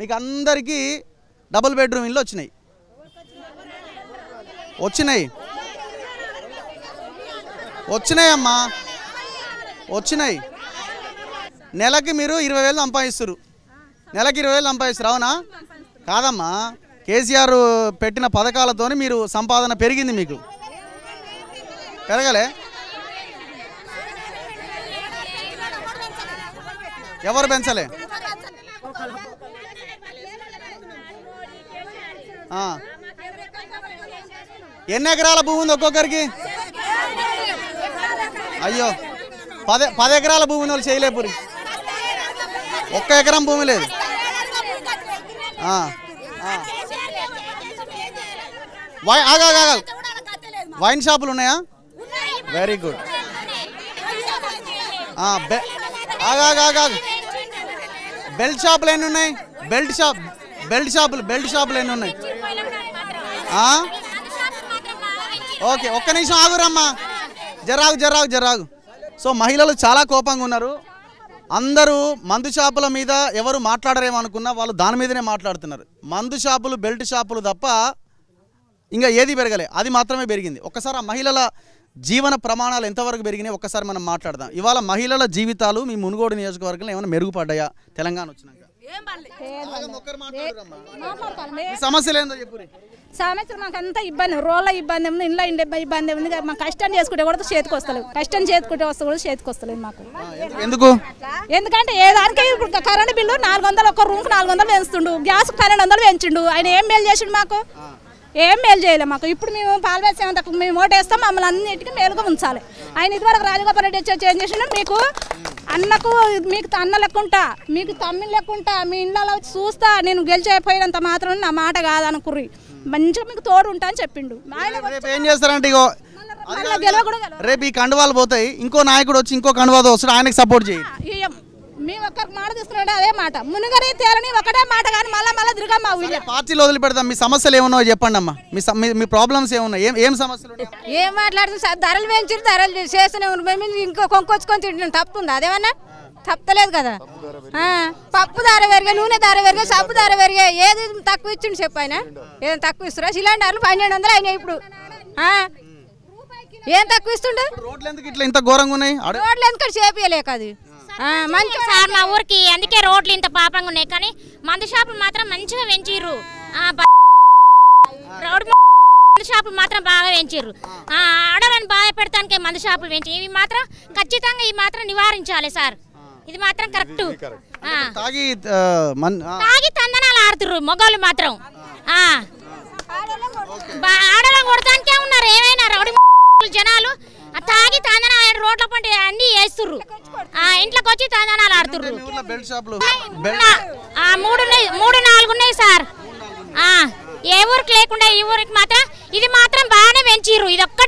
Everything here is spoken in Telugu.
మీకు అందరికీ డబుల్ బెడ్రూమ్ ఇల్లు వచ్చినాయి. వచ్చినాయి. వచ్చినాయమ్మా. వచ్చినాయి. నెలకి మీరు ఇరవై వేలు సంపాదిస్తారు నెలకి ఇరవై వేలు సంపాదిస్తారు అవునా? కాదమ్మా. కేసీఆర్ పెట్టిన పథకాలతో మీరు సంపాదన పెరిగింది మీకు. పెరగలే? ఎవరు పెంచలే? ఎన్ని ఎకరాల భూమి ఉంది ఒక్కొక్కరికి? అయ్యో పది పది ఎకరాల భూమి ఉంది వాళ్ళు చేయలేపురి ఒక్క ఎకరం భూమి లేదు. ఆ, వై- వైన్ షాపులు ఉన్నాయా? వెరీ గుడ్ బెల్ట్ షాపులు ఎన్ని ఉన్నాయి? Belt shop. బెల్ట్ షాపులు బెల్ట్ షాపులు ఎన్ని ఉన్నాయి? ఓకే ఒక్క నిమిషం ఆగురమ్మా. జరాగు జరాగు జరాగు. సో మహిళలు చాలా కోపంగా ఉన్నారు. అందరూ మందు షాపుల మీద ఎవరు మాట్లాడరేమనుకున్నా వాళ్ళు దాని మీదనే మాట్లాడుతున్నారు. మందు షాపులు బెల్ట్ షాపులు తప్ప ఇంకా ఏది పెరగలే. అది మాత్రమే పెరిగింది. ఒక్కసారి ఆ మహిళల జీవన ప్రమాణాలు ఎంతవరకు పెరిగినాయి ఒక్కసారి మనం మాట్లాడదాం. ఇవాళ మహిళల జీవితాలు మీ మునుగోడు నియోజకవర్గంలో ఏమైనా మెరుగుపడ్డాయా? తెలంగాణ వచ్చినాక. సమస్యలు ఏందో సంవత్సరం మాకు అంతా ఇబ్బంది. రోళ్ళ ఇబ్బంది ఉంది ఇంట్లో ఇండే ఇబ్బంది ఉంది. మా కష్టం చేసుకుంటే కూడా చేతికి వస్తలేవు. కష్టం చేసుకుంటే వస్తే కూడా చేతికి వస్తలేదు మాకు. ఎందుకు? ఎందుకంటే ఏ దానికి ఇప్పుడు కరెంట్ బిల్లు నాలుగు వందలు ఒక రూమ్కి నాలుగు వందలు పెంచుతుండు. గ్యాస్కి పన్నెండు వందలు పెంచిండు. ఆయన ఏం మేలు చేసిండు మాకు? ఏం మేలు చేయలే మాకు. ఇప్పుడు మేము పాలు వేసేంత మేము ఓటేస్తాం మమ్మల్ని అన్నిటికీ మేలుగా ఉంచాలి. ఆయన ఇదివరకు రాజగోపాల్ రెడ్డి వచ్చి ఏం చేసిండు? మీకు అన్నకు మీకు అన్న లెక్కుంటా మీకు తమ్మిని లెక్కుంటా మీ ఇళ్ళలో వచ్చి చూస్తా నేను గెలిచైపోయినంత మాత్రం నా మాట కాదనుకుర్రి. మంచిగా మీకు తోడు ఉంటా అని చెప్పిండు. ఏం చేస్తారంటే ఇగో. రేపు ఈ కండువాలు పోతాయి ఇంకో నాయకుడు వచ్చి ఇంకో కండువాతో వస్తాడు ఆయనకి సపోర్ట్ చేయి. మేము ఒక్కరికి మాట తీసుకున్నాడు అదే మాట. మునుగని తేలని ఒకటే మాట కానీ మళ్ళా తిరిగా మా ఊళ్ళో. పార్టీలో వదిలిపెడదాం. మీ సమస్యలు ఏమున్నాయో చెప్పండి అమ్మా మీ సమ- మీ- ప్రాబ్లమ్స్ ఏమున్నాయి? ఏం ఏం సమస్యలు ఉన్నాయి ఏం మాట్లాడుతుంది సార్ ధరలు పెంచారు ధరలు చేస్తూనే ఉన్నారు. మేము ఇంకో కొనుక్కొచ్చుకొని తింటున్నాం. తప్పుంది అదేమన్నా? తప్పలేదు కదా. ఆ, పప్పు ధర పెరిగా నూనె ధర పెరిగా సబ్బు ధర పెరిగా ఏది తక్కువ ఇచ్చిండు చెప్పు ఆయన. ఏం తక్కువ ఇస్తురా? సిలిండర్లు పన్నెండు వందలు అయినాయి ఇప్పుడు. ఆ, ఏం తక్కువ ఇస్తుండు? రోడ్లు ఎందుకు ఇట్లా ఇంత ఘోరంగా ఉన్నాయి? అడు- రోడ్లు ఎందుకంటే చేపియలేక అది? మంచి సార్ మా ఊరికి అందుకే రోడ్లు ఇంత పాపంగా ఉన్నాయి. కానీ మందు షాపులు మాత్రం మంచిగా పెంచిర్రు. మ- మందు షాపులు మాత్రం బాగా పెంచిర్రు. ఆ, ఆడవాళ్ళని బాధ పెడతానికే మందు షాపులు పెంచి ఇవి మాత్రం ఖచ్చితంగా ఇవి మాత్రం నివారించాలి సార్. ఇది మాత్రం కరెక్ట్. తాగి తందనాలు ఆడుతుర్రు మొగోళ్ళు మాత్రం. ఆడవాళ్ళని కొడతానికే ఉన్నారు. ఏమైనా రౌడీ బెల్ట్ షాపులు? మూడు మూడు నాలుగు ఉన్నాయి సార్. ఆ, ఏ ఊరికి లేకుండా ఈ ఊరికి మాత్రం ఇది మాత్రం బాగానే పెంచిర్రు. ఇది ఒక్కటే